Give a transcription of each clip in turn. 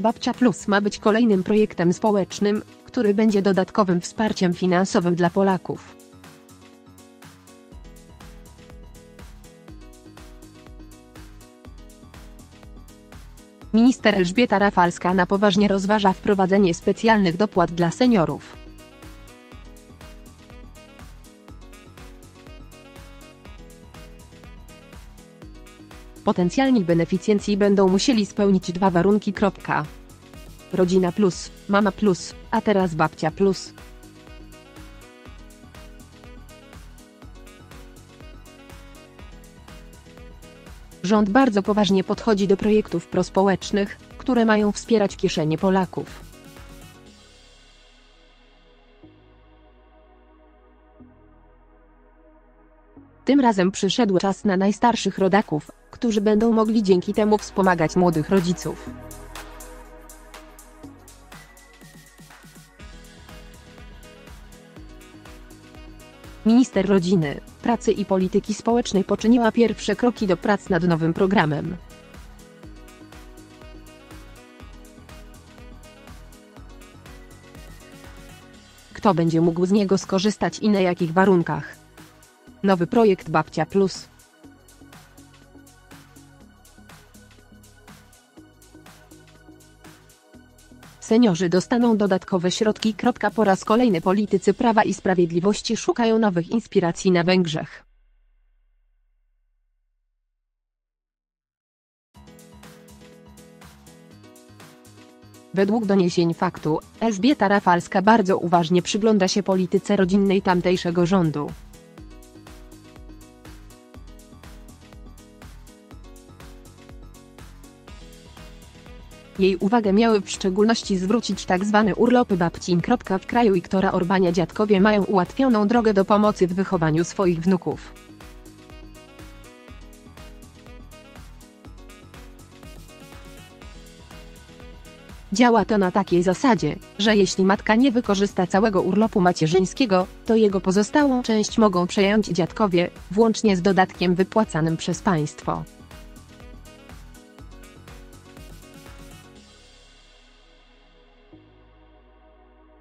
Babcia Plus ma być kolejnym projektem społecznym, który będzie dodatkowym wsparciem finansowym dla Polaków. Minister Elżbieta Rafalska na poważnie rozważa wprowadzenie specjalnych dopłat dla seniorów. Potencjalni beneficjenci będą musieli spełnić dwa warunki. Rodzina plus, mama plus, a teraz babcia plus. Rząd bardzo poważnie podchodzi do projektów prospołecznych, które mają wspierać kieszenie Polaków. Tym razem przyszedł czas na najstarszych rodaków, którzy będą mogli dzięki temu wspomagać młodych rodziców. Minister Rodziny, Pracy i Polityki Społecznej poczyniła pierwsze kroki do prac nad nowym programem. Kto będzie mógł z niego skorzystać i na jakich warunkach? Nowy projekt Babcia Plus. Seniorzy dostaną dodatkowe środki. Po raz kolejny politycy Prawa i Sprawiedliwości szukają nowych inspiracji na Węgrzech. Według doniesień faktu, Elżbieta Rafalska bardzo uważnie przygląda się polityce rodzinnej tamtejszego rządu. Jej uwagę miały w szczególności zwrócić tzw. urlopy babcin. W kraju Iktora Orbania dziadkowie mają ułatwioną drogę do pomocy w wychowaniu swoich wnuków. Działa to na takiej zasadzie, że jeśli matka nie wykorzysta całego urlopu macierzyńskiego, to jego pozostałą część mogą przejąć dziadkowie, włącznie z dodatkiem wypłacanym przez państwo.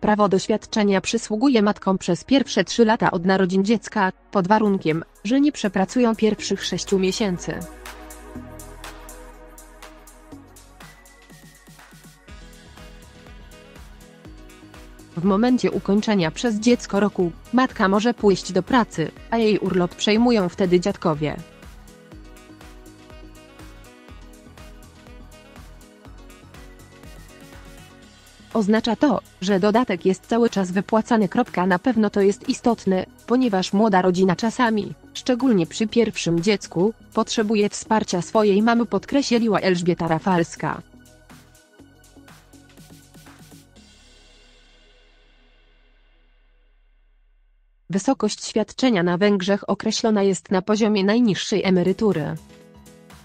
Prawo do świadczenia przysługuje matkom przez pierwsze trzy lata od narodzin dziecka, pod warunkiem, że nie przepracują pierwszych sześciu miesięcy. W momencie ukończenia przez dziecko roku, matka może pójść do pracy, a jej urlop przejmują wtedy dziadkowie. Oznacza to, że dodatek jest cały czas wypłacany. Na pewno to jest istotne, ponieważ młoda rodzina czasami, szczególnie przy pierwszym dziecku, potrzebuje wsparcia swojej mamy podkreśliła Elżbieta Rafalska. Wysokość świadczenia na Węgrzech określona jest na poziomie najniższej emerytury.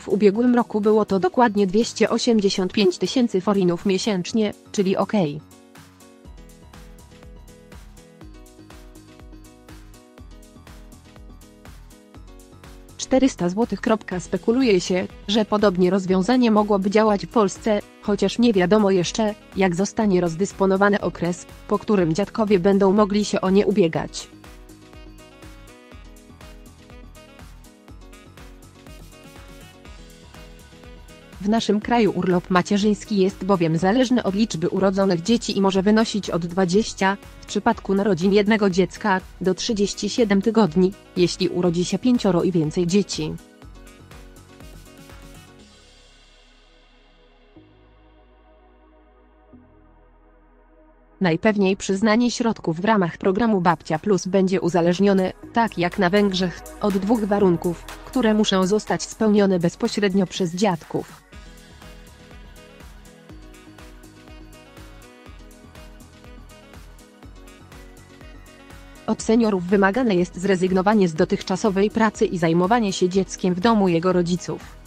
W ubiegłym roku było to dokładnie 285 tysięcy forinów miesięcznie, czyli ok. Czterysta złotych. Spekuluje się, że podobnie rozwiązanie mogłoby działać w Polsce, chociaż nie wiadomo jeszcze, jak zostanie rozdysponowany okres, po którym dziadkowie będą mogli się o nie ubiegać. W naszym kraju urlop macierzyński jest bowiem zależny od liczby urodzonych dzieci i może wynosić od 20, w przypadku narodzin jednego dziecka, do 37 tygodni, jeśli urodzi się pięcioro i więcej dzieci. Najpewniej przyznanie środków w ramach programu Babcia Plus będzie uzależnione, tak jak na Węgrzech, od dwóch warunków, które muszą zostać spełnione bezpośrednio przez dziadków. Od seniorów wymagane jest zrezygnowanie z dotychczasowej pracy i zajmowanie się dzieckiem w domu jego rodziców.